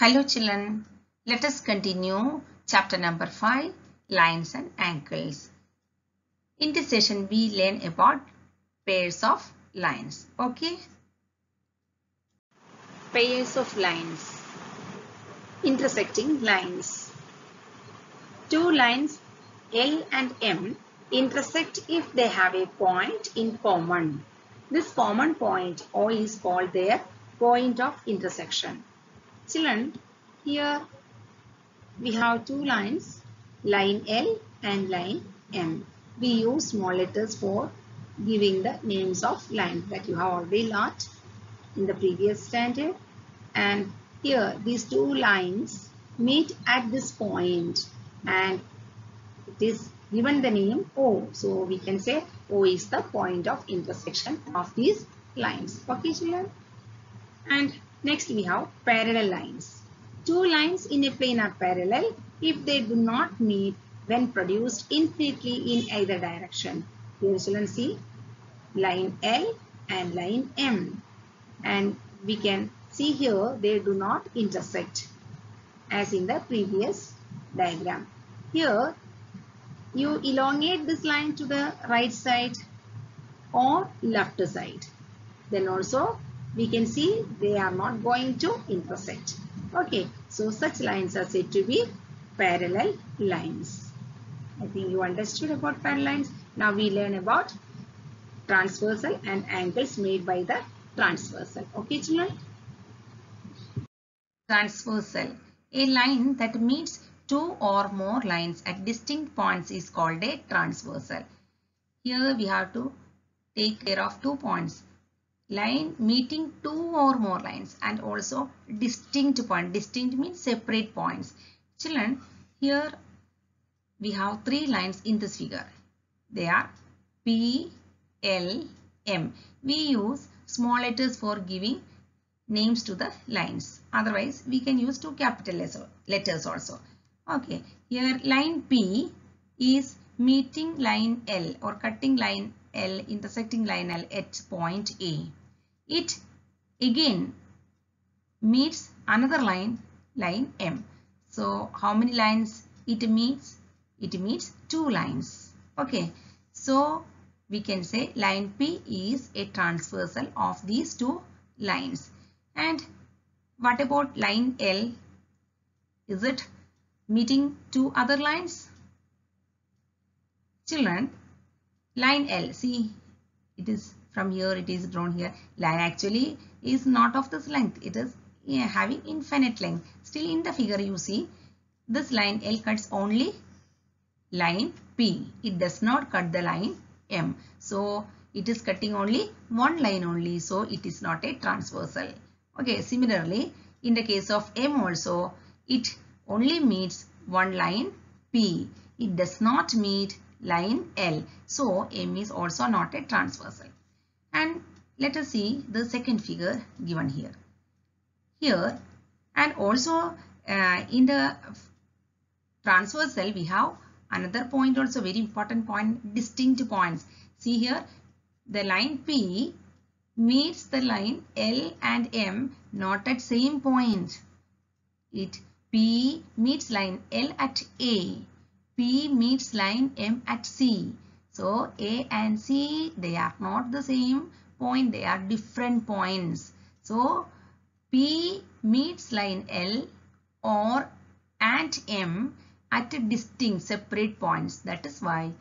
Hello children, let us continue chapter number 5 lines and angles. In this session we learn about pairs of lines. Okay? Pairs of lines. Intersecting lines. Two lines L and M intersect if they have a point in common. This common point O is called their point of intersection. Children, here we have two lines, line L and line M. We use small letters for giving the names of lines that you have already learnt in the previous standard. And here these two lines meet at this point and it is given the name O. So we can say O is the point of intersection of these lines. Okay children? And next we have parallel lines. Two lines in a plane are parallel if they do not meet when produced infinitely in either direction. Here children see line L and line M. And we can see here they do not intersect as in the previous diagram. Here you elongate this line to the right side or left side. Then also we can see they are not going to intersect. Okay, so such lines are said to be parallel lines. I think you understood about parallel lines. Now we learn about transversal and angles made by the transversal. Okay children? Transversal. A line that meets two or more lines at distinct points is called a transversal. Here we have to take care of two points. Line meeting two or more lines and also distinct point. Distinct means separate points. Children, here we have three lines in this figure. They are P, L, M. We use small letters for giving names to the lines. Otherwise, we can use two capital letters also. Okay, here line P is meeting line L or cutting line L, intersecting line L at point A. It again meets another line, line M. So, how many lines it meets? It meets two lines. Okay, so we can say line P is a transversal of these two lines. And what about line L? Is it meeting two other lines? Children, line L, see it is from here, it is drawn here. Line actually is not of this length, it is having infinite length. Still in the figure you see this line L cuts only line P. It does not cut the line M. So it is cutting only one line only. So it is not a transversal. Okay, similarly in the case of M also it only meets one line P. It does not meet line L. So M is also not a transversal. And let us see the second figure given here. Here and also uh, in the transversal we have another point also very important point distinct points. See here the line P meets the line L and M not at same point. It P meets line L at A. P meets line M at C. So A and C they are not the same point they are different points. So P meets line L or and M at distinct separate points. That is why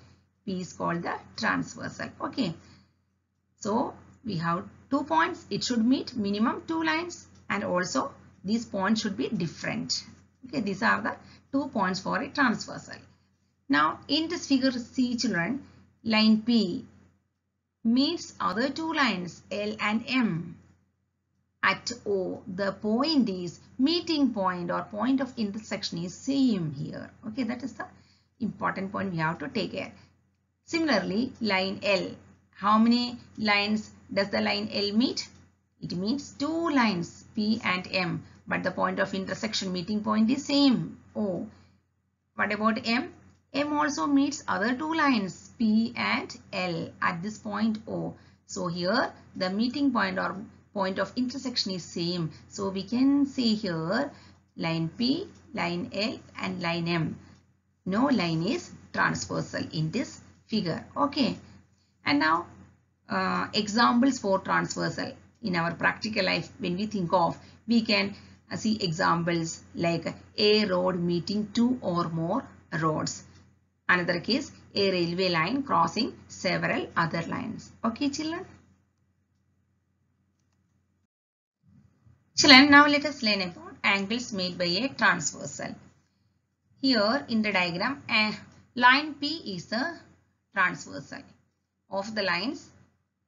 P is called the transversal. Okay. So we have two points. It should meet minimum two lines and also these points should be different. Okay. These are the two points for a transversal. Now in this figure see children line P meets other two lines L and M at O, the point is meeting point or point of intersection is same here. Okay, that is the important point we have to take care. Similarly, line L. How many lines does the line L meet? It meets two lines P and M, but the point of intersection meeting point is same O. What about M? M also meets other two lines P and L at this point O. So here the meeting point or point of intersection is same. So we can say here line P, line L and line M. No line is transversal in this figure. Okay. And now uh, examples for transversal in our practical life when we think of we can uh, see examples like a road meeting two or more roads. Another case a railway line crossing several other lines. Okay children. Children now let us learn about angles made by a transversal. Here in the diagram a line P is the transversal of the lines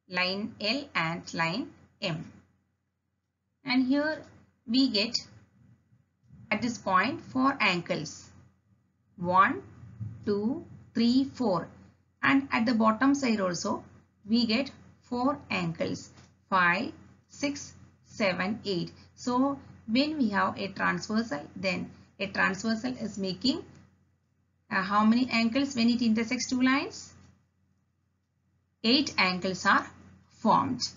line L and line M. And here we get at this point four angles. 1, 2, 3, 4 and at the bottom side also we get 4 angles 5, 6, 7, 8. So when we have a transversal then a transversal is making uh, how many angles when it intersects two lines? 8 angles are formed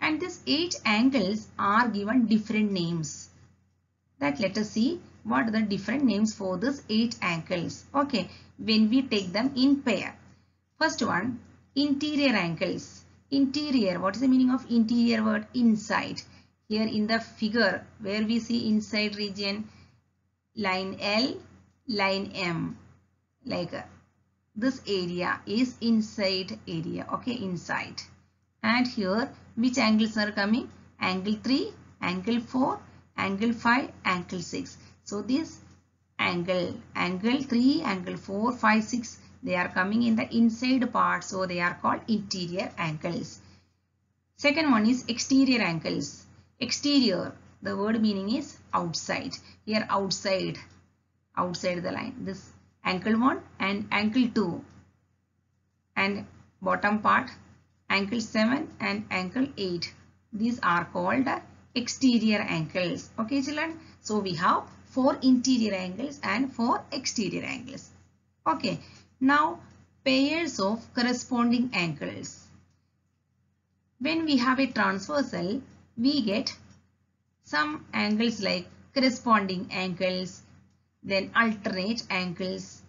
and these 8 angles are given different names. That let us see what are the different names for these 8 angles. Okay, when we take them in pair. First one, interior angles. Interior, what is the meaning of interior word? Inside. Here in the figure where we see inside region, line L, line M. Like uh, this area is inside area, okay, inside. And here which angles are coming? Angle 3, angle 4, angle 5, angle 6. So this angle, angle 3, angle 4, 5, 6, they are coming in the inside part. So they are called interior angles. Second one is exterior angles. Exterior, the word meaning is outside. Here outside, outside the line. This angle 1 and angle 2 and bottom part angle 7 and angle 8. These are called exterior angles. Okay children. So we have four interior angles and four exterior angles. Okay. Now pairs of corresponding angles. When we have a transversal, we get some angles like corresponding angles, then alternate angles,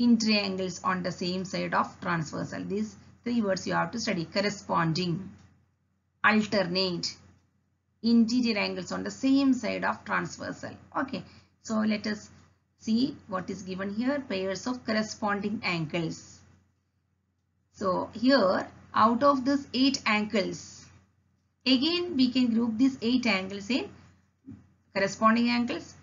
interangles on the same side of transversal. These three words you have to study. Corresponding, alternate, interior angles on the same side of transversal. Okay. So let us see what is given here. Pairs of corresponding angles. So here out of this eight angles, again we can group these eight angles in corresponding angles,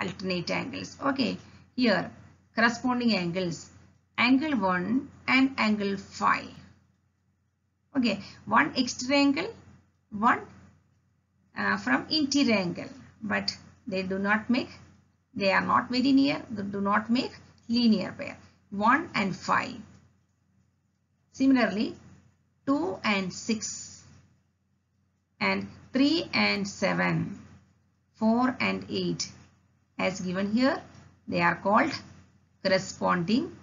alternate angles. Okay. Here corresponding angles angle 1 and angle 5 okay one exterior angle one uh, from interior angle but they do not make they are not very near do not make linear pair. 1 and 5 similarly 2 and 6 and 3 and 7 4 and 8 as given here they are called corresponding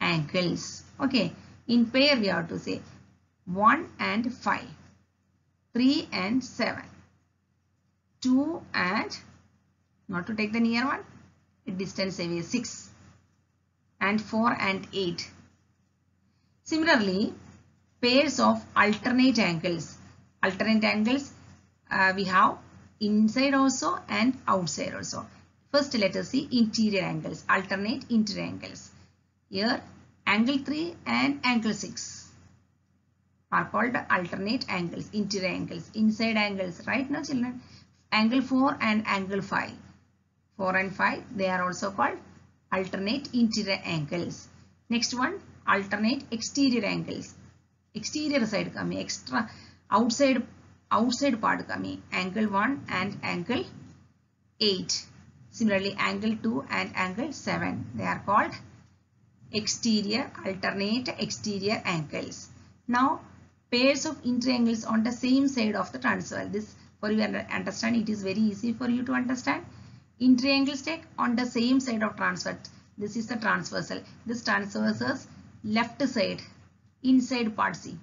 angles. Okay in pair we have to say 1 and 5, 3 and 7, 2 and, not to take the near one, distance away 6 and 4 and 8. Similarly, pairs of alternate angles. Alternate angles uh, we have inside also and outside also. First let us see interior angles, alternate interior angles. Here angle 3 and angle 6 are called alternate angles, interior angles, inside angles, right now children? Angle 4 and angle 5. 4 and 5, they are also called alternate interior angles. Next one, alternate exterior angles. Exterior side coming, extra outside outside part coming, angle 1 and angle 8. Similarly, angle 2 and angle 7, they are called exterior alternate exterior angles. Now, pairs of interior angles on the same side of the transversal. This for you understand it is very easy for you to understand. Interangles take on the same side of transversal. This is the transversal. This transversal's left side inside part C.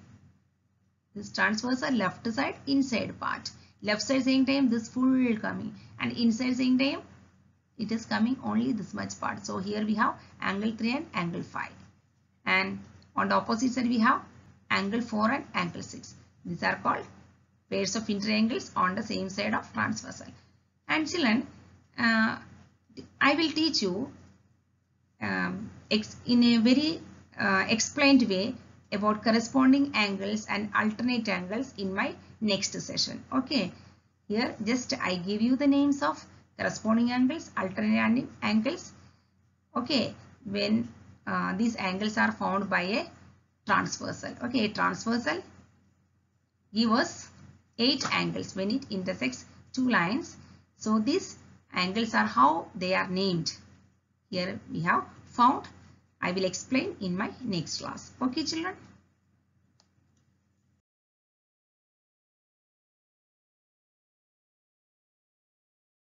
This transversal left side inside part. Left side same time this full coming and inside same time it is coming only this much part. So here we have angle 3 and angle 5. And on the opposite side we have angle 4 and angle 6. These are called pairs of interangles on the same side of transversal. And children, uh, I will teach you um, in a very uh, explained way about corresponding angles and alternate angles in my next session. Okay. Here just I give you the names of corresponding angles, alternate angles. Okay. When uh, these angles are found by a transversal. Okay. A transversal give us 8 angles when it intersects two lines. So these angles are how they are named. Here we have found. I will explain in my next class. Okay children.